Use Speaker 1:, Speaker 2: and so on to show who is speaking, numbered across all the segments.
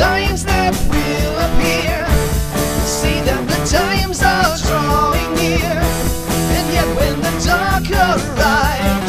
Speaker 1: Signs that will appear. See that the times are drawing near, and yet when the dark arrives.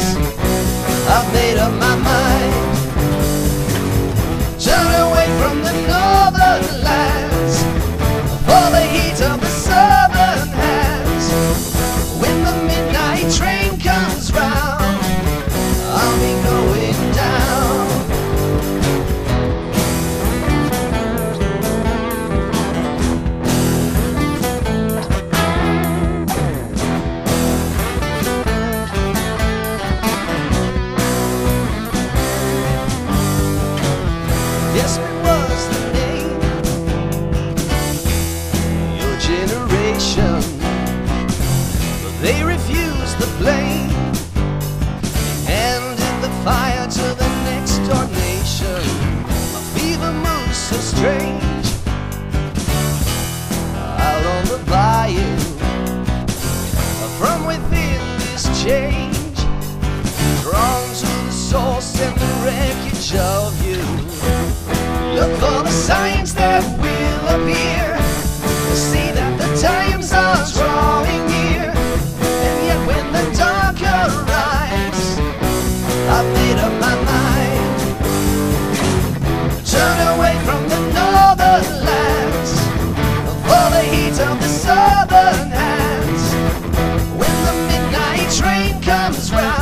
Speaker 1: appear to see that the times are drawing near. And yet when the dark arrives, I've made up my mind. Turn away from the northern lands, for the heat of the southern hands. When the midnight train comes round.